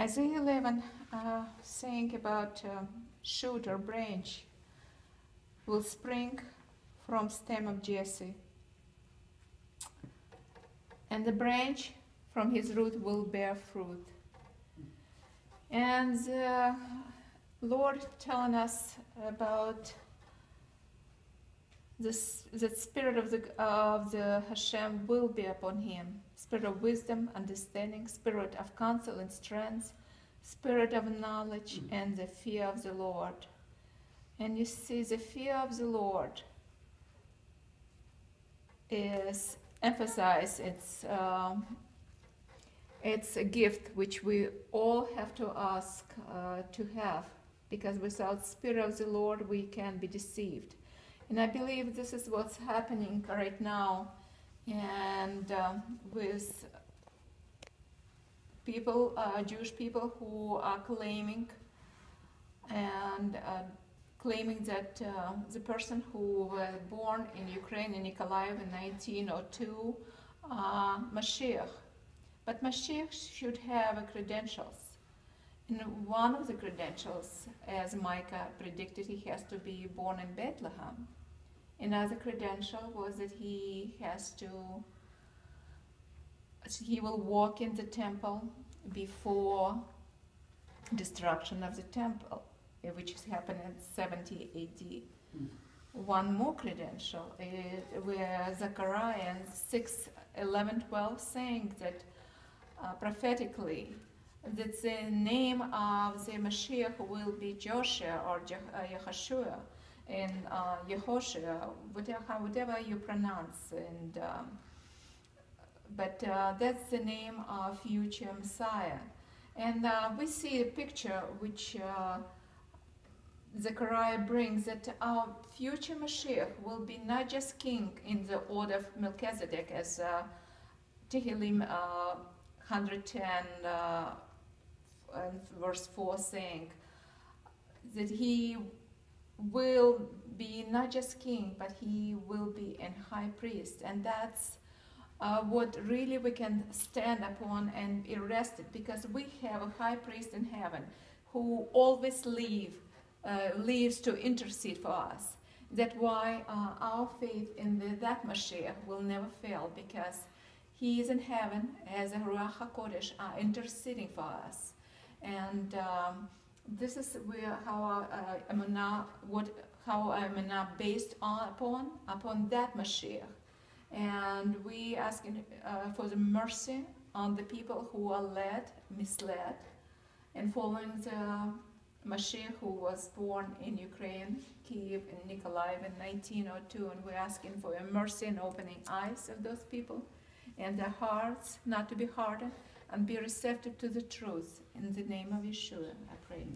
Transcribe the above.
Isaiah 11, uh, saying about uh, shoot or branch, will spring from stem of Jesse, and the branch from his root will bear fruit. And the Lord telling us about this, the spirit of the of the Hashem will be upon him. Spirit of wisdom, understanding, spirit of counsel and strength, spirit of knowledge, and the fear of the Lord. And you see, the fear of the Lord is emphasized. It's um, it's a gift which we all have to ask uh, to have, because without spirit of the Lord, we can be deceived. And I believe this is what's happening right now, and um, with people, uh, Jewish people who are claiming and uh, claiming that uh, the person who was born in Ukraine in Nikolaev in 1902, uh, Mashiach. But Mashiach should have credentials. One of the credentials, as Micah predicted, he has to be born in Bethlehem. Another credential was that he has to, he will walk in the temple before destruction of the temple, which happened in 70 AD. One more credential where Zechariah in 6, 11, 12 saying that uh, prophetically that the name of the Mashiach will be Joshua or uh, Yehoshua and uh, Yehoshua, whatever, you pronounce. And um, but uh, that's the name of future Messiah. And uh, we see a picture which uh, Zechariah brings that our future Mashiach will be not just king in the order of Melchizedek, as uh, Tehillim uh, 110 uh, and verse 4 saying, that he will be not just king, but he will be an high priest. And that's uh, what really we can stand upon and be rested because we have a high priest in heaven who always live, uh, lives to intercede for us. That's why uh, our faith in the, that Mashiach will never fail because he is in heaven as a Ruach HaKodesh uh, interceding for us. And um, this is where how uh, Emunah, what how Emunah based on upon upon that Mashiach, and we asking uh, for the mercy on the people who are led, misled, and following the Mashiach who was born in Ukraine, Kiev, and Nikolaev in 1902, and we're asking for your mercy and opening eyes of those people and their hearts not to be hardened and be receptive to the truth. In the name of Yeshua, I pray.